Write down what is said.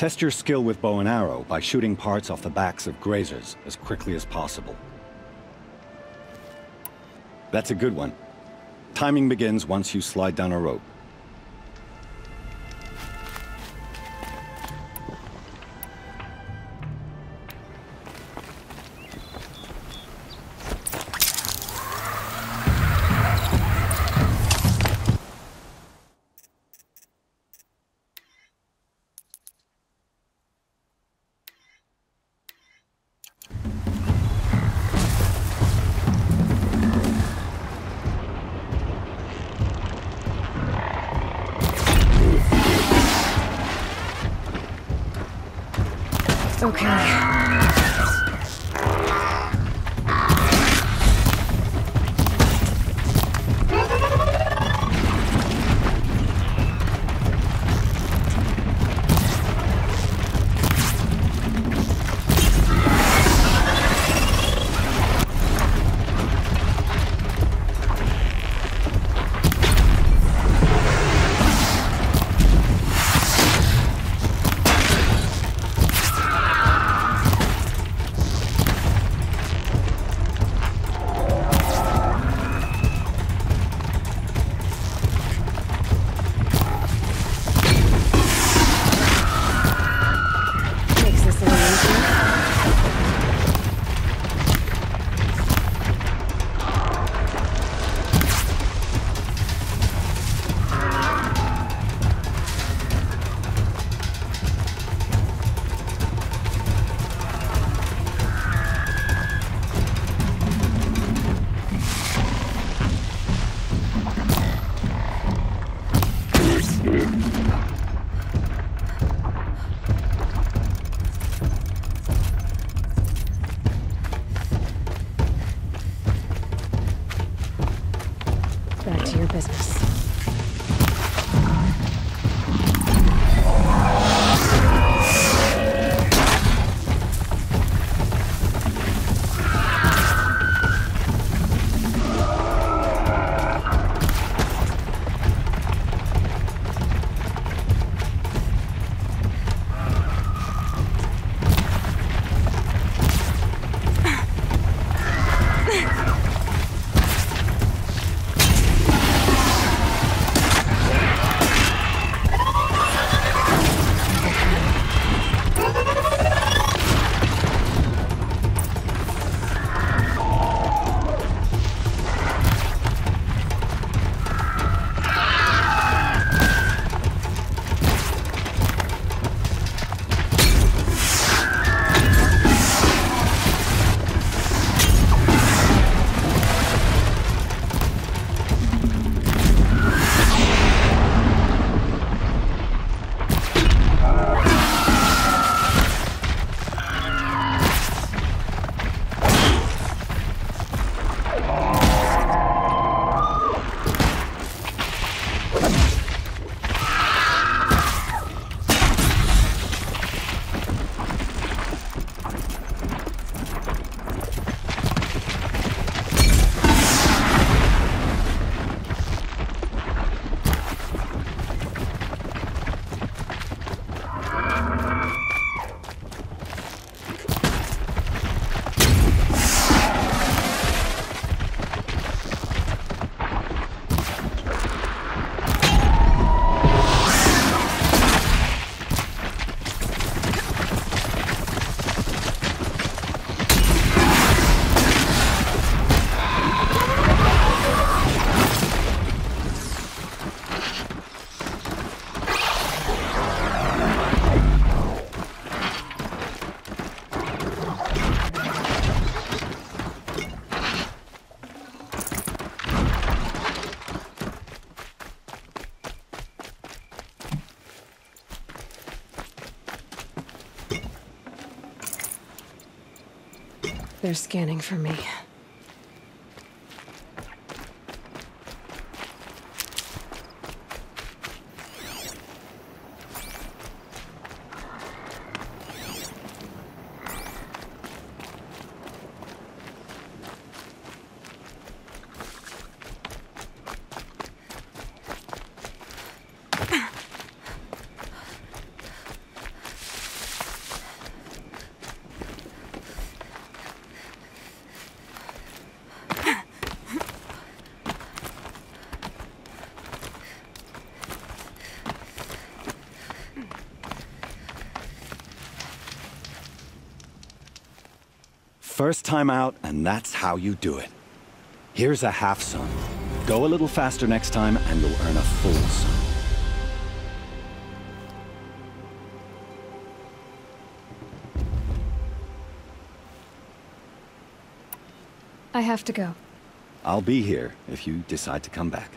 Test your skill with bow and arrow by shooting parts off the backs of grazers as quickly as possible. That's a good one. Timing begins once you slide down a rope. Okay. They're scanning for me. First time out, and that's how you do it. Here's a half sun. Go a little faster next time, and you'll earn a full sun. I have to go. I'll be here if you decide to come back.